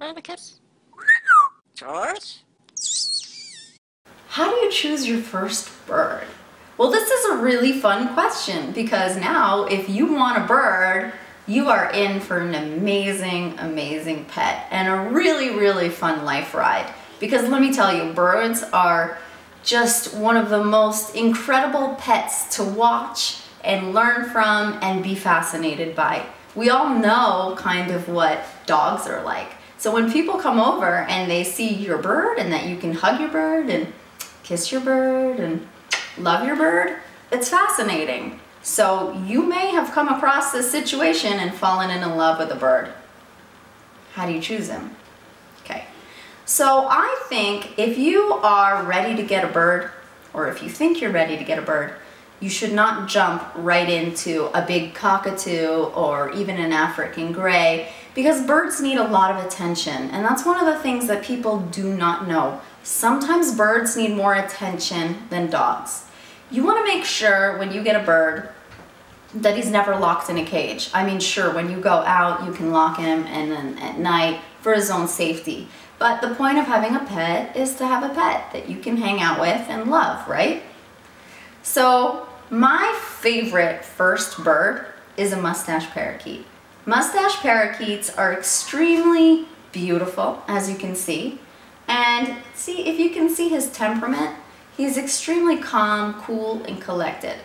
And. George? How do you choose your first bird? Well, this is a really fun question because now if you want a bird, you are in for an amazing, amazing pet and a really, really fun life ride. Because let me tell you, birds are just one of the most incredible pets to watch and learn from and be fascinated by. We all know kind of what dogs are like. So when people come over and they see your bird and that you can hug your bird and kiss your bird and love your bird, it's fascinating. So you may have come across this situation and fallen in love with a bird. How do you choose him? Okay, so I think if you are ready to get a bird, or if you think you're ready to get a bird, you should not jump right into a big cockatoo or even an African gray because birds need a lot of attention and that's one of the things that people do not know. Sometimes birds need more attention than dogs. You want to make sure when you get a bird that he's never locked in a cage. I mean, sure, when you go out, you can lock him and then at night for his own safety. But the point of having a pet is to have a pet that you can hang out with and love, right? So my favorite first bird is a mustache parakeet. Mustache parakeets are extremely beautiful, as you can see. And see, if you can see his temperament, he's extremely calm, cool, and collected.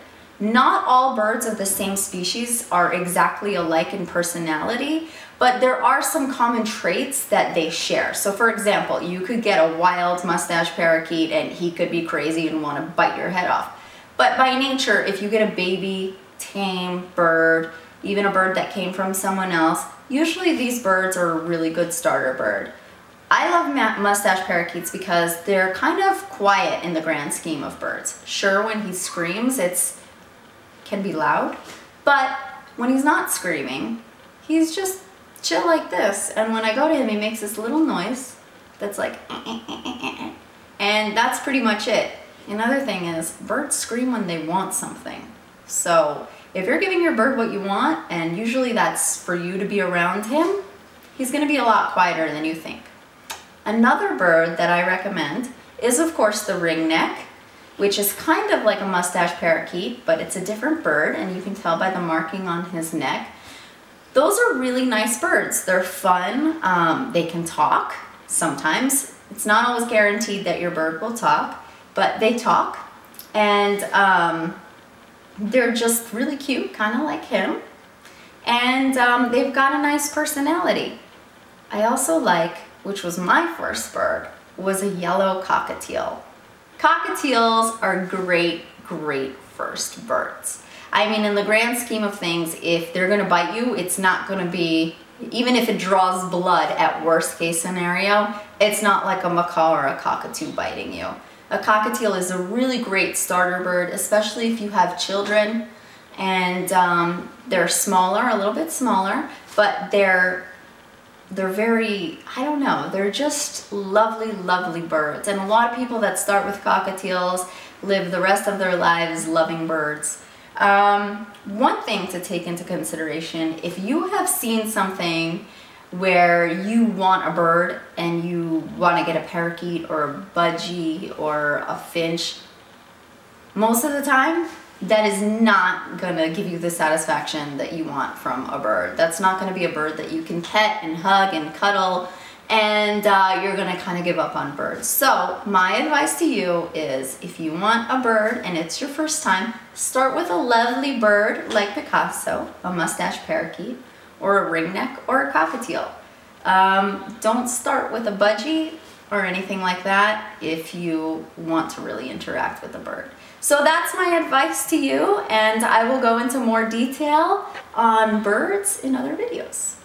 Not all birds of the same species are exactly alike in personality, but there are some common traits that they share. So for example, you could get a wild mustache parakeet and he could be crazy and want to bite your head off. But by nature, if you get a baby, tame bird, even a bird that came from someone else, usually these birds are a really good starter bird. I love mustache parakeets because they're kind of quiet in the grand scheme of birds. Sure, when he screams, it's can be loud, but when he's not screaming, he's just chill like this. And when I go to him, he makes this little noise that's like, and that's pretty much it. Another thing is birds scream when they want something. So if you're giving your bird what you want, and usually that's for you to be around him, he's gonna be a lot quieter than you think. Another bird that I recommend is of course the ringneck, which is kind of like a mustache parakeet, but it's a different bird, and you can tell by the marking on his neck. Those are really nice birds. They're fun, um, they can talk sometimes. It's not always guaranteed that your bird will talk, but they talk, and um, they're just really cute, kind of like him. And um, they've got a nice personality. I also like, which was my first bird, was a yellow cockatiel. Cockatiels are great, great first birds. I mean, in the grand scheme of things, if they're gonna bite you, it's not gonna be, even if it draws blood at worst case scenario, it's not like a macaw or a cockatoo biting you. A cockatiel is a really great starter bird, especially if you have children and um, they're smaller, a little bit smaller, but they're they're very, I don't know, they're just lovely, lovely birds. And a lot of people that start with cockatiels live the rest of their lives loving birds. Um, one thing to take into consideration, if you have seen something where you want a bird and you want to get a parakeet or a budgie or a finch, most of the time, that is not going to give you the satisfaction that you want from a bird. That's not going to be a bird that you can pet and hug and cuddle and uh, you're going to kind of give up on birds. So my advice to you is if you want a bird and it's your first time, start with a lovely bird like Picasso, a mustache parakeet, or a ringneck or a cockatiel. Um, don't start with a budgie or anything like that if you want to really interact with the bird. So that's my advice to you and I will go into more detail on birds in other videos.